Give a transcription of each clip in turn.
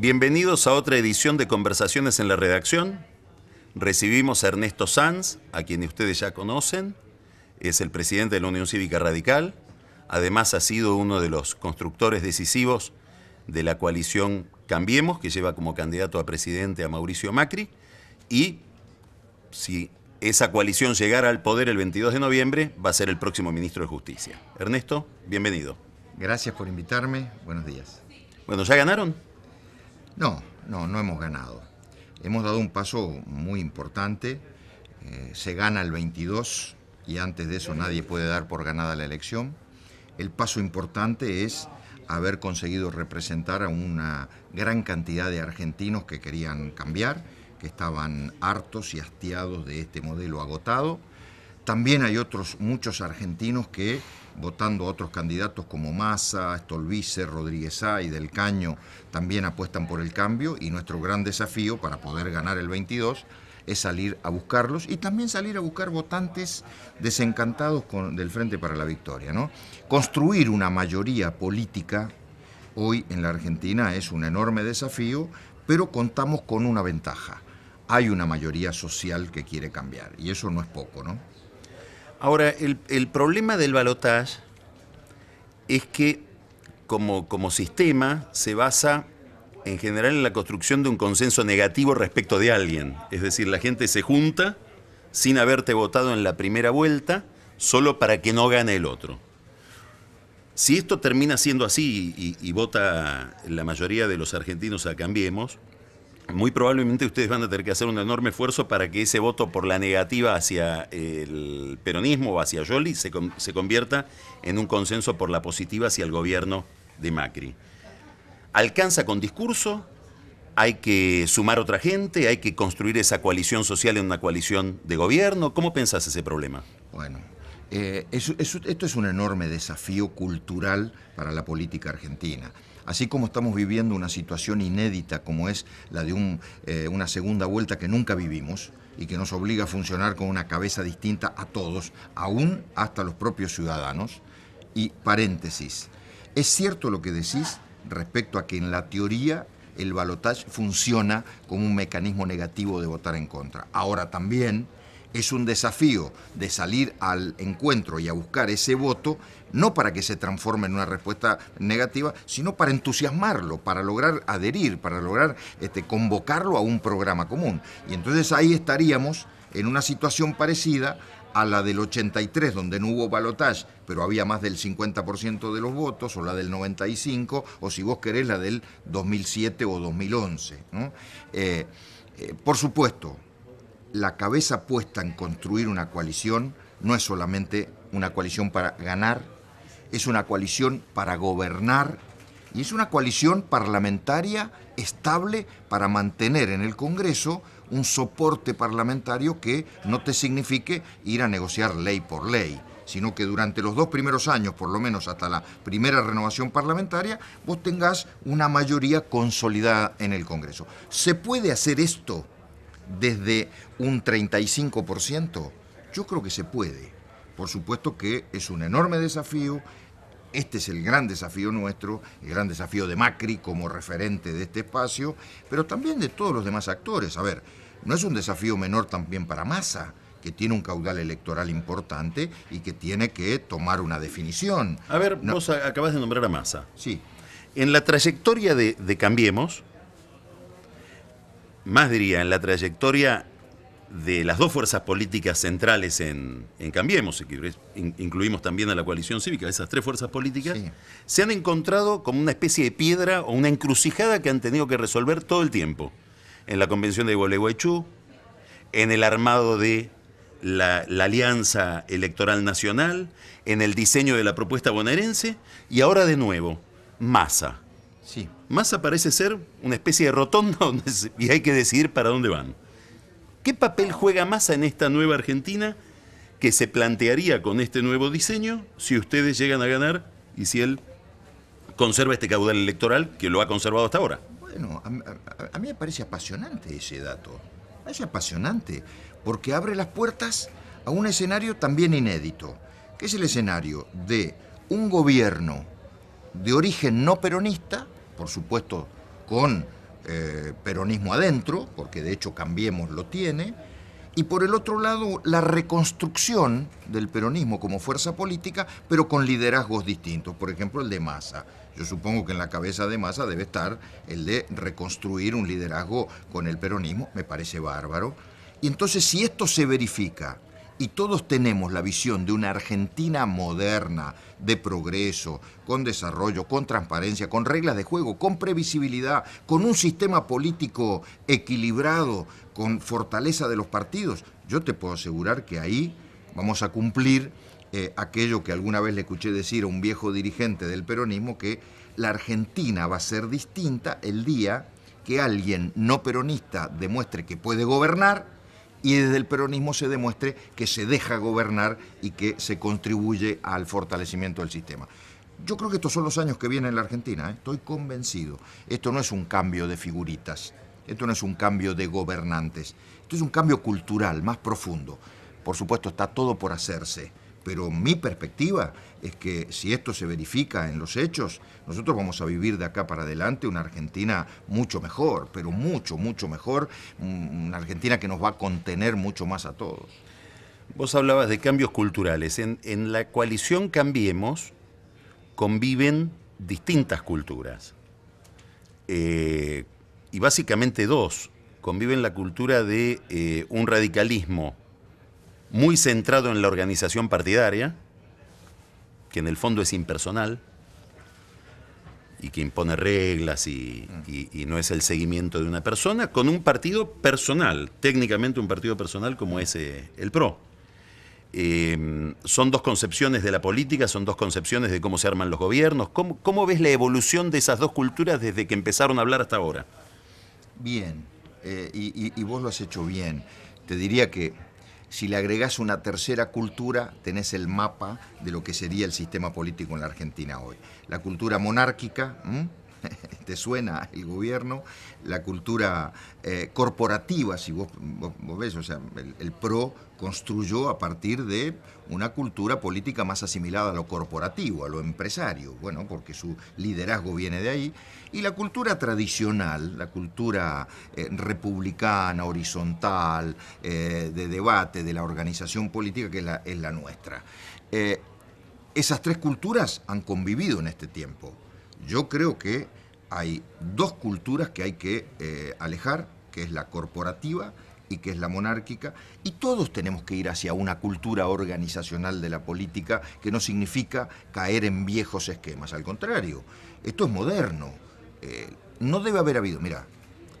Bienvenidos a otra edición de Conversaciones en la Redacción. Recibimos a Ernesto Sanz, a quien ustedes ya conocen. Es el presidente de la Unión Cívica Radical. Además ha sido uno de los constructores decisivos de la coalición Cambiemos, que lleva como candidato a presidente a Mauricio Macri. Y si esa coalición llegara al poder el 22 de noviembre, va a ser el próximo ministro de Justicia. Ernesto, bienvenido. Gracias por invitarme. Buenos días. Bueno, ¿ya ganaron? No, no, no hemos ganado. Hemos dado un paso muy importante. Eh, se gana el 22 y antes de eso nadie puede dar por ganada la elección. El paso importante es haber conseguido representar a una gran cantidad de argentinos que querían cambiar, que estaban hartos y hastiados de este modelo agotado. También hay otros muchos argentinos que, votando a otros candidatos como Massa, Stolbizer, Rodríguez A y Del Caño, también apuestan por el cambio y nuestro gran desafío para poder ganar el 22 es salir a buscarlos y también salir a buscar votantes desencantados del Frente para la Victoria. ¿no? Construir una mayoría política hoy en la Argentina es un enorme desafío, pero contamos con una ventaja. Hay una mayoría social que quiere cambiar y eso no es poco, ¿no? Ahora, el, problema del balotaje es que como, como sistema se basa en general en la construcción de un consenso negativo respecto de alguien. Es decir, la gente se junta sin haberte votado en la primera vuelta solo para que no gane el otro. Si esto termina siendo así y, y, vota la mayoría de los argentinos a Cambiemos, muy probablemente ustedes van a tener que hacer un enorme esfuerzo para que ese voto por la negativa hacia el peronismo o hacia Yoli se, se convierta en un consenso por la positiva hacia el gobierno de Macri. ¿Alcanza con discurso? ¿Hay que sumar otra gente? ¿Hay que construir esa coalición social en una coalición de gobierno? ¿Cómo pensás ese problema? Bueno, eh, esto es un enorme desafío cultural para la política argentina así como estamos viviendo una situación inédita como es la de eh, una segunda vuelta que nunca vivimos y que nos obliga a funcionar con una cabeza distinta a todos, aún hasta los propios ciudadanos. Y paréntesis, es cierto lo que decís respecto a que en la teoría el balotaje funciona como un mecanismo negativo de votar en contra. Ahora también es un desafío de salir al encuentro y a buscar ese voto, no para que se transforme en una respuesta negativa, sino para entusiasmarlo, para lograr adherir, para lograr este, convocarlo a un programa común. Y entonces ahí estaríamos en una situación parecida a la del 83, donde no hubo balotaje, pero había más del 50% de los votos, o la del 95, o si vos querés, la del 2007 o 2011. Eh, eh, por supuesto, la cabeza puesta en construir una coalición no es solamente una coalición para ganar, es una coalición para gobernar y es una coalición parlamentaria estable para mantener en el Congreso un soporte parlamentario que no te signifique ir a negociar ley por ley, sino que durante los dos primeros años, por lo menos hasta la primera renovación parlamentaria, vos tengas una mayoría consolidada en el Congreso. ¿Se puede hacer esto desde un 35%? Yo creo que se puede. Por supuesto que es un enorme desafío. Este es el gran desafío nuestro, el gran desafío de Macri como referente de este espacio, pero también de todos los demás actores. A ver, no es un desafío menor también para Massa, que tiene un caudal electoral importante y que tiene que tomar una definición. A ver, vos acabas de nombrar a Massa. Sí. En la trayectoria de, de Cambiemos, más diría, en la trayectoria de las dos fuerzas políticas centrales en, Cambiemos, incluimos también a la coalición cívica, esas tres fuerzas políticas, se han encontrado como una especie de piedra o una encrucijada que han tenido que resolver todo el tiempo. En la convención de Gualeguaychú, en el armado de la, la, Alianza Electoral Nacional, en el diseño de la propuesta bonaerense y ahora de nuevo, Massa. Sí. Massa parece ser una especie de rotonda donde y hay que decidir para dónde van. ¿Qué papel juega Massa en esta nueva Argentina que se plantearía con este nuevo diseño si ustedes llegan a ganar y si él conserva este caudal electoral que lo ha conservado hasta ahora? Bueno, a, mí me parece apasionante ese dato. Parece apasionante porque abre las puertas a un escenario también inédito, que es el escenario de un gobierno de origen no peronista, por supuesto con eh, peronismo adentro, porque de hecho Cambiemos lo tiene, y por el otro lado la reconstrucción del peronismo como fuerza política, pero con liderazgos distintos, por ejemplo el de Massa. Yo supongo que en la cabeza de Massa debe estar el de reconstruir un liderazgo con el peronismo, me parece bárbaro. Y entonces si esto se verifica y todos tenemos la visión de una Argentina moderna, de progreso, con desarrollo, con transparencia, con reglas de juego, con previsibilidad, con un sistema político equilibrado, con fortaleza de los partidos, yo te puedo asegurar que ahí vamos a cumplir eh, aquello que alguna vez le escuché decir a un viejo dirigente del peronismo, que la Argentina va a ser distinta el día que alguien no peronista demuestre que puede gobernar y desde el peronismo se demuestre que se deja gobernar y que se contribuye al fortalecimiento del sistema. Yo creo que estos son los años que vienen en la Argentina, ¿eh? estoy convencido. Esto no es un cambio de figuritas, esto no es un cambio de gobernantes, esto es un cambio cultural más profundo. Por supuesto, está todo por hacerse pero mi perspectiva es que si esto se verifica en los hechos, nosotros vamos a vivir de acá para adelante una Argentina mucho mejor, pero mucho, mucho mejor, una Argentina que nos va a contener mucho más a todos. Vos hablabas de cambios culturales. En, la coalición Cambiemos conviven distintas culturas. Eh, y básicamente dos. Conviven la cultura de eh, un radicalismo muy centrado en la organización partidaria, que en el fondo es impersonal y que impone reglas y, no es el seguimiento de una persona, con un partido personal, técnicamente un partido personal como es eh, el PRO. Em, son dos concepciones de la política, son dos concepciones de cómo se arman los gobiernos. ¿Cómo, ves la evolución de esas dos culturas desde que empezaron a hablar hasta ahora? Bien, eh, y vos lo has hecho bien. Te diría que si le agregás una tercera cultura, tenés el mapa de lo que sería el sistema político en la Argentina hoy. La cultura monárquica, te suena el gobierno, la cultura eh, corporativa, si vos, ves, o sea, el, PRO construyó a partir de una cultura política más asimilada a lo corporativo, a lo empresario, bueno, porque su liderazgo viene de ahí, y la cultura tradicional, la cultura eh, republicana, horizontal, eh, de debate, de la organización política, que es la, es la nuestra. esas tres culturas han convivido en este tiempo yo creo que hay dos culturas que hay que eh, alejar, que es la corporativa y que es la monárquica, y todos tenemos que ir hacia una cultura organizacional de la política que no significa caer en viejos esquemas, al contrario, esto es moderno. Eh, no debe haber habido, mira,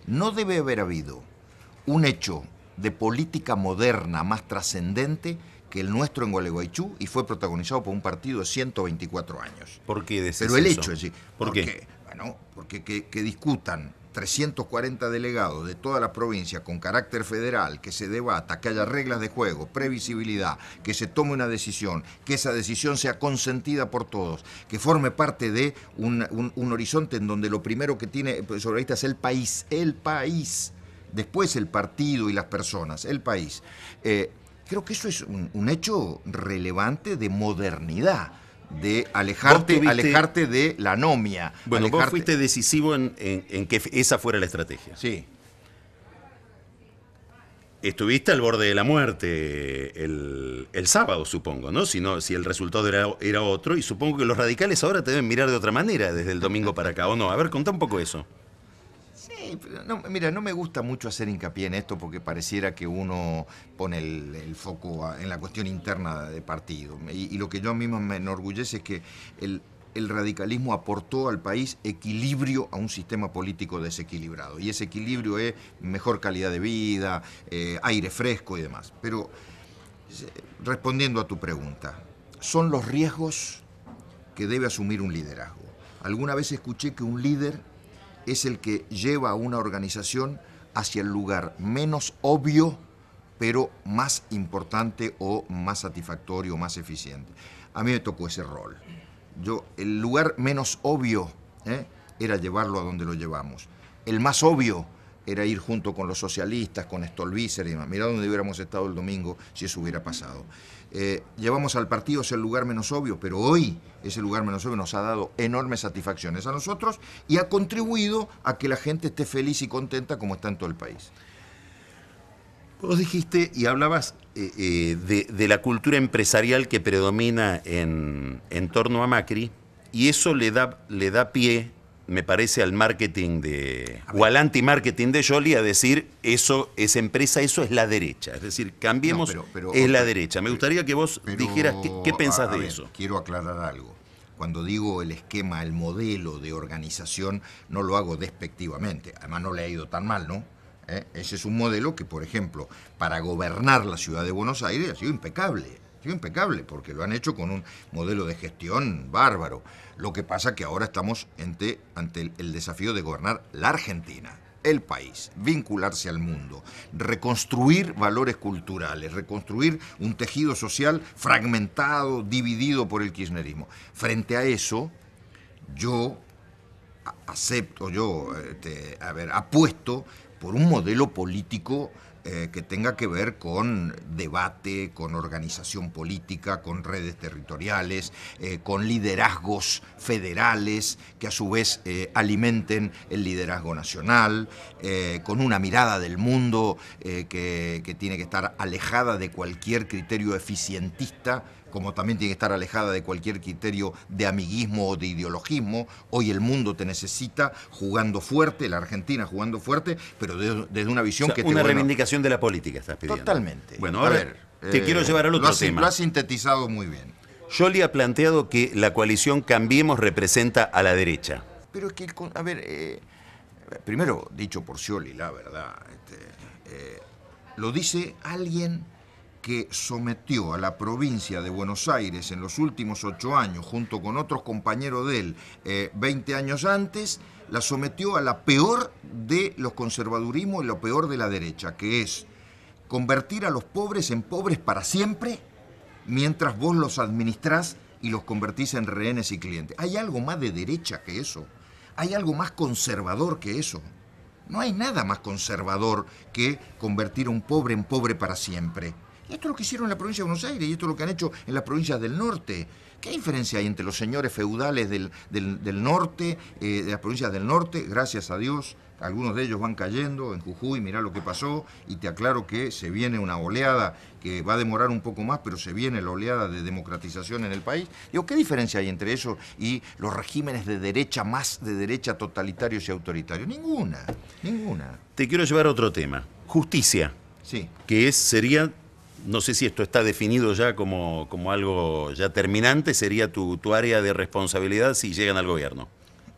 no debe haber habido un hecho de política moderna más trascendente que el nuestro en Gualeguaychú y fue protagonizado por un partido de 124 años. ¿Por qué Pero el hecho es decir, ¿Por qué? Bueno, porque que, discutan 340 delegados de toda la provincia con carácter federal, que se debata, que haya reglas de juego, previsibilidad, que se tome una decisión, que esa decisión sea consentida por todos, que forme parte de un, horizonte en donde lo primero que tiene sobre la vista es el país, el país, después el partido y las personas, el país. Eh, Creo que eso es un, hecho relevante de modernidad de alejarte, alejarte de la anomia. Bueno, vos fuiste decisivo en, que esa fuera la estrategia. Sí. Estuviste al borde de la muerte el, sábado, supongo, ¿no? Si, no, si el resultado era, era, otro, y supongo que los radicales ahora te deben mirar de otra manera desde el domingo para acá, ¿o no? A ver, contá un poco eso mira, no me gusta mucho hacer hincapié en esto porque pareciera que uno pone el, foco en la cuestión interna de partido. Y, lo que yo a mí me enorgullece es que el, radicalismo aportó al país equilibrio a un sistema político desequilibrado. Y ese equilibrio es mejor calidad de vida, eh, aire fresco y demás. Pero respondiendo a tu pregunta, son los riesgos que debe asumir un liderazgo. Alguna vez escuché que un líder es el que lleva a una organización hacia el lugar menos obvio, pero más importante o más satisfactorio, más eficiente. A mí me tocó ese rol. Yo, el lugar menos obvio ¿eh? era llevarlo a donde lo llevamos. El más obvio era ir junto con los socialistas, con Stolbizer y demás. Mirá dónde hubiéramos estado el domingo si eso hubiera pasado. Eh, llevamos al partido es el lugar menos obvio, pero hoy ese lugar menos obvio nos ha dado enormes satisfacciones a nosotros y ha contribuido a que la gente esté feliz y contenta como está en todo el país. Vos dijiste y hablabas eh, eh, de, la cultura empresarial que predomina en, en, torno a Macri y eso le da, le da pie me parece, al marketing de. o al anti-marketing de Jolie a decir eso es empresa, eso es la derecha. Es decir, cambiemos, es la derecha. Me gustaría que vos dijeras qué, pensás de eso. Quiero aclarar algo. Cuando digo el esquema, el modelo de organización, no lo hago despectivamente. Además, no le ha ido tan mal, ¿no? ¿Eh? Ese es un modelo que, por ejemplo, para gobernar la ciudad de Buenos Aires ha sido impecable impecable, porque lo han hecho con un modelo de gestión bárbaro. Lo que pasa que ahora estamos ante, el, desafío de gobernar la Argentina el país, vincularse al mundo, reconstruir valores culturales, reconstruir un tejido social fragmentado, dividido por el kirchnerismo. Frente a eso, yo acepto, yo este, a ver, apuesto por un modelo político eh, que tenga que ver con debate, con organización política, con redes territoriales, eh, con liderazgos federales que a su vez eh, alimenten el liderazgo nacional, con una mirada del mundo que, que tiene que estar alejada de cualquier criterio eficientista como también tiene que estar alejada de cualquier criterio de amiguismo o de ideologismo. Hoy el mundo te necesita jugando fuerte, la Argentina jugando fuerte, pero desde, una visión que te... Una reivindicación de la política estás pidiendo. Totalmente. Bueno, a ver, te quiero llevar al otro tema. Lo has sintetizado muy bien. Jolie ha planteado que la coalición Cambiemos representa a la derecha. Pero es que, a ver, eh, primero, dicho por Scioli, la verdad, este, eh, lo dice alguien que sometió a la provincia de Buenos Aires en los últimos ocho años, junto con otros compañeros de él, 20 eh, años antes, la sometió a la peor de los conservadurismos y lo peor de la derecha, que es convertir a los pobres en pobres para siempre, mientras vos los administrás y los convertís en rehenes y clientes. ¿Hay algo más de derecha que eso? ¿Hay algo más conservador que eso? No hay nada más conservador que convertir a un pobre en pobre para siempre. Esto es lo que hicieron en la provincia de Buenos Aires y esto es lo que han hecho en las provincias del norte. ¿Qué diferencia hay entre los señores feudales del, norte, eh, de las provincias del norte? Gracias a Dios, algunos de ellos van cayendo en Jujuy, mirá lo que pasó, y te aclaro que se viene una oleada que va a demorar un poco más, pero se viene la oleada de democratización en el país. Digo, ¿qué diferencia hay entre eso y los regímenes de derecha más de derecha totalitarios y autoritarios? Ninguna, ninguna. Te quiero llevar a otro tema, justicia. Sí. Que es, sería no sé si esto está definido ya como, como algo ya terminante, sería tu, área de responsabilidad si llegan al gobierno.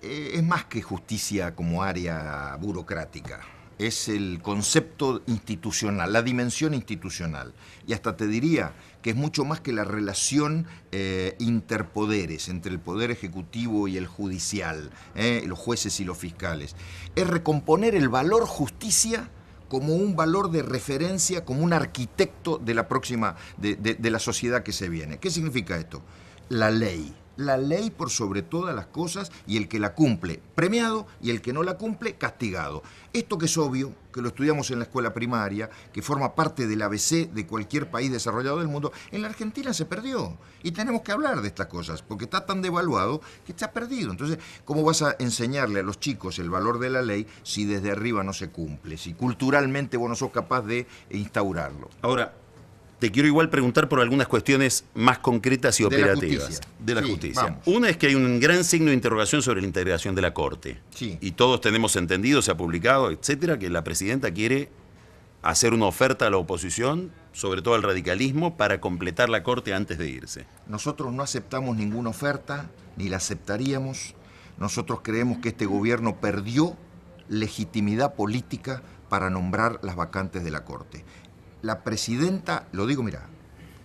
Eh, es más que justicia como área burocrática. Es el concepto institucional, la dimensión institucional. Y hasta te diría que es mucho más que la relación eh, interpoderes entre el poder ejecutivo y el judicial, eh, los jueces y los fiscales. Es recomponer el valor justicia como un valor de referencia, como un arquitecto de la próxima, de, la sociedad que se viene. ¿Qué significa esto? La ley la ley por sobre todas las cosas y el que la cumple premiado y el que no la cumple castigado. Esto que es obvio, que lo estudiamos en la escuela primaria, que forma parte del ABC de cualquier país desarrollado del mundo, en la Argentina se perdió. Y tenemos que hablar de estas cosas, porque está tan devaluado que está perdido. Entonces, ¿cómo vas a enseñarle a los chicos el valor de la ley si desde arriba no se cumple? Si culturalmente vos no sos capaz de instaurarlo. Ahora, te quiero igual preguntar por algunas cuestiones más concretas y operativas de la justicia. Una es que hay un gran signo de interrogación sobre la integración de la Corte. Y todos tenemos entendido, se ha publicado, etcétera, que la presidenta quiere hacer una oferta a la oposición, sobre todo al radicalismo, para completar la Corte antes de irse. Nosotros no aceptamos ninguna oferta, ni la aceptaríamos. Nosotros creemos que este gobierno perdió legitimidad política para nombrar las vacantes de la Corte la presidenta, lo digo, mira,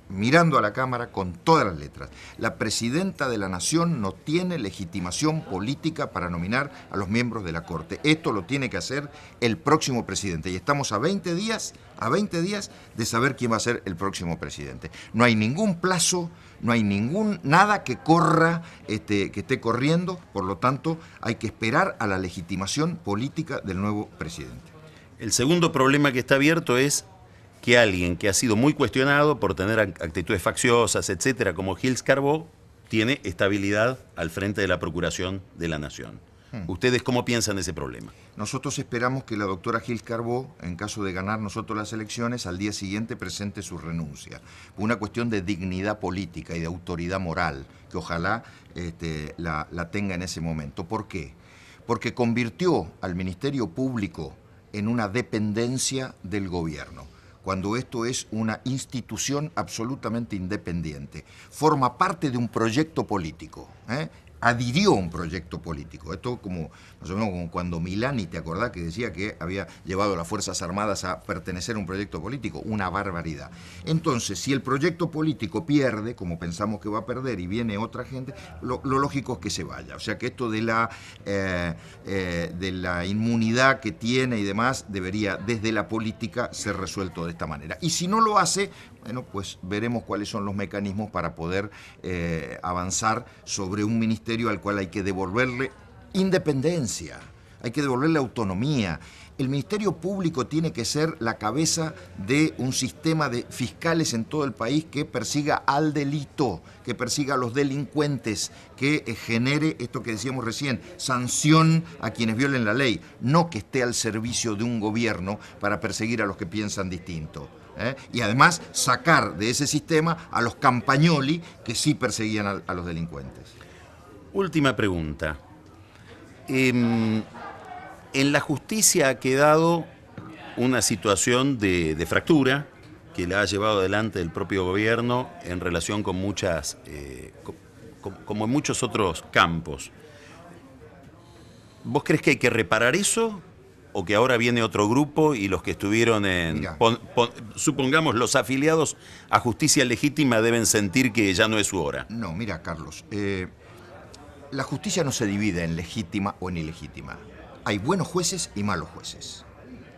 mirando a la Cámara con todas las letras, la presidenta de la Nación no tiene legitimación política para nominar a los miembros de la Corte. Esto lo tiene que hacer el próximo presidente y estamos a 20 días, a 20 días de saber quién va a ser el próximo presidente. No hay ningún plazo, no hay ningún nada que corra, este, que esté corriendo, por lo tanto, hay que esperar a la legitimación política del nuevo presidente. El segundo problema que está abierto es que alguien que ha sido muy cuestionado por tener actitudes facciosas, etcétera, como Gilles Carbó, tiene estabilidad al frente de la Procuración de la Nación. Hmm. ¿Ustedes cómo piensan ese problema? Nosotros esperamos que la doctora Gil Carbó, en caso de ganar nosotros las elecciones, al día siguiente presente su renuncia. Una cuestión de dignidad política y de autoridad moral, que ojalá este, la, la tenga en ese momento. ¿Por qué? Porque convirtió al Ministerio Público en una dependencia del gobierno cuando esto es una institución absolutamente independiente. Forma parte de un proyecto político. ¿eh? Adhirió a un proyecto político. Esto como más o menos como cuando Milani, ¿te acordás que decía que había llevado las Fuerzas Armadas a pertenecer a un proyecto político? Una barbaridad. Entonces, si el proyecto político pierde, como pensamos que va a perder, y viene otra gente, lo, lógico es que se vaya. O sea que esto de la, eh, eh, de la inmunidad que tiene y demás debería desde la política ser resuelto de esta manera. Y si no lo hace, bueno, pues veremos cuáles son los mecanismos para poder eh, avanzar sobre un ministerio al cual hay que devolverle independencia, hay que devolverle autonomía. El Ministerio Público tiene que ser la cabeza de un sistema de fiscales en todo el país que persiga al delito, que persiga a los delincuentes, que eh, genere esto que decíamos recién, sanción a quienes violen la ley, no que esté al servicio de un gobierno para perseguir a los que piensan distinto. ¿eh? y además sacar de ese sistema a los campagnoli que sí perseguían a, los delincuentes. Última pregunta. Em, en la justicia ha quedado una situación de, fractura que la ha llevado adelante el propio gobierno en relación con muchas, eh, como en muchos otros campos. ¿Vos crees que hay que reparar eso o que ahora viene otro grupo y los que estuvieron en... supongamos, los afiliados a justicia legítima deben sentir que ya no es su hora. No, mira, Carlos, eh, la justicia no se divide en legítima o en ilegítima. Hay buenos jueces y malos jueces.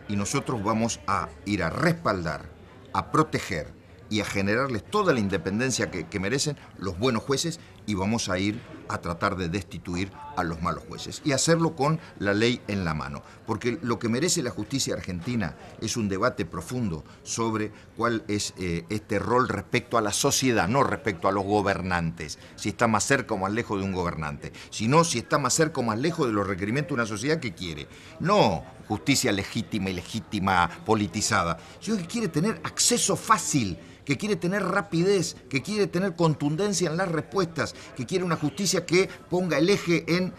Y nosotros vamos a ir a respaldar, a proteger y a generarles toda la independencia que merecen los buenos jueces y vamos a ir a tratar de destituir a los malos jueces y hacerlo con la ley en la mano. Porque lo que merece la justicia argentina es un debate profundo sobre cuál es eh, este rol respecto a la sociedad, no respecto a los gobernantes, si está más cerca o más lejos de un gobernante, sino si está más cerca o más lejos de los requerimientos de una sociedad que quiere. No justicia legítima y legítima politizada, sino que quiere tener acceso fácil que quiere tener rapidez, que quiere tener contundencia en las respuestas, que quiere una justicia que ponga el eje en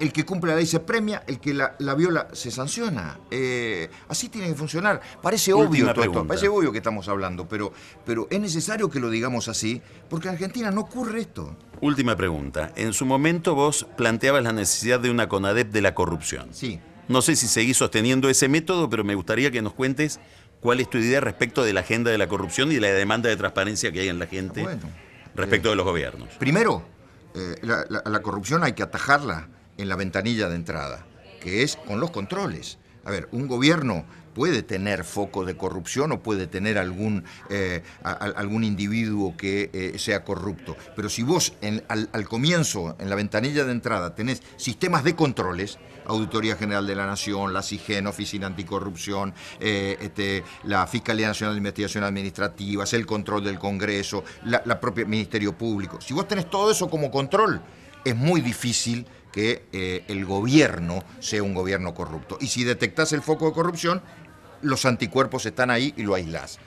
el que cumple la ley se premia, el que la, viola se sanciona. Eh, así tiene que funcionar. Parece obvio todo esto, parece obvio que estamos hablando, pero, pero es necesario que lo digamos así, porque en Argentina no ocurre esto. Última pregunta. En su momento vos planteabas la necesidad de una CONADEP de la corrupción. Sí. No sé si seguís sosteniendo ese método, pero me gustaría que nos cuentes ¿Cuál es tu idea respecto de la agenda de la corrupción y de la demanda de transparencia que hay en la gente respecto de los gobiernos? Primero, eh, la, corrupción hay que atajarla en la ventanilla de entrada, que es con los controles. A ver, un gobierno puede tener foco de corrupción o puede tener algún, eh, algún individuo que sea corrupto. Pero si vos al, comienzo, en la ventanilla de entrada, tenés sistemas de controles, Auditoría General de la Nación, la CIGEN, Oficina Anticorrupción, eh, este, la Fiscalía Nacional de Investigación Administrativa, el control del Congreso, la, propia Ministerio Público. Si vos tenés todo eso como control, es muy difícil que eh, el gobierno sea un gobierno corrupto. Y si detectás el foco de corrupción, los anticuerpos están ahí y lo aislás.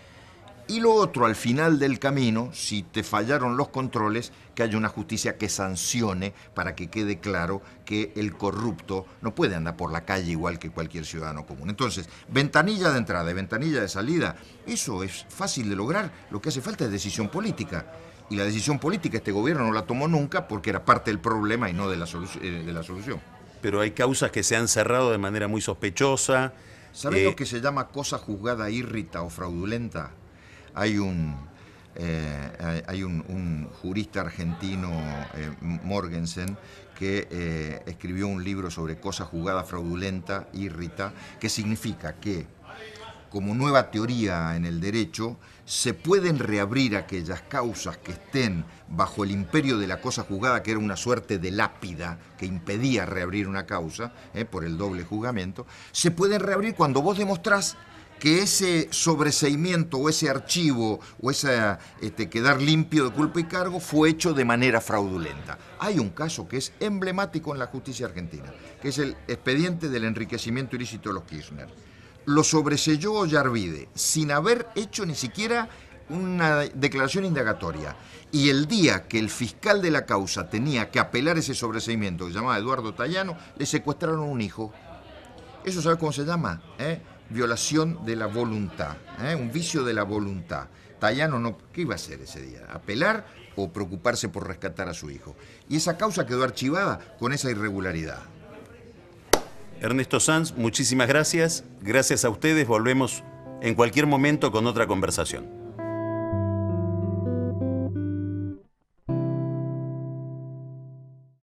Y lo otro, al final del camino, si te fallaron los controles, que haya una justicia que sancione para que quede claro que el corrupto no puede andar por la calle igual que cualquier ciudadano común. Entonces, ventanilla de entrada y ventanilla de salida, eso es fácil de lograr. Lo que hace falta es decisión política. Y la decisión política este gobierno no la tomó nunca porque era parte del problema y no de la, eh, de la solución. Pero hay causas que se han cerrado de manera muy sospechosa. ¿Sabes lo eh, que se llama cosa juzgada irrita o fraudulenta? Hay un, eh, hay un, jurista argentino, eh, Morgensen, que eh, escribió un libro sobre cosa jugada fraudulenta, irrita, que significa que como nueva teoría en el derecho, se pueden reabrir aquellas causas que estén bajo el imperio de la cosa juzgada, que era una suerte de lápida que impedía reabrir una causa eh, por el doble juzgamiento, se pueden reabrir cuando vos demostrás que ese sobreseimiento o ese archivo o ese este, quedar limpio de culpa y cargo fue hecho de manera fraudulenta. Hay un caso que es emblemático en la justicia argentina, que es el expediente del enriquecimiento ilícito de los Kirchner. Lo sobreselló Ollarvide sin haber hecho ni siquiera una declaración indagatoria. Y el día que el fiscal de la causa tenía que apelar ese sobreseimiento, que se llamaba Eduardo Tallano, le secuestraron un hijo. ¿Eso sabe cómo se llama? ¿Eh? violación de la voluntad, ¿eh? un vicio de la voluntad. Tayano no, ¿qué iba a hacer ese día? ¿Apelar o preocuparse por rescatar a su hijo? Y esa causa quedó archivada con esa irregularidad. Ernesto Sanz, muchísimas gracias. Gracias a ustedes. Volvemos en cualquier momento con otra conversación.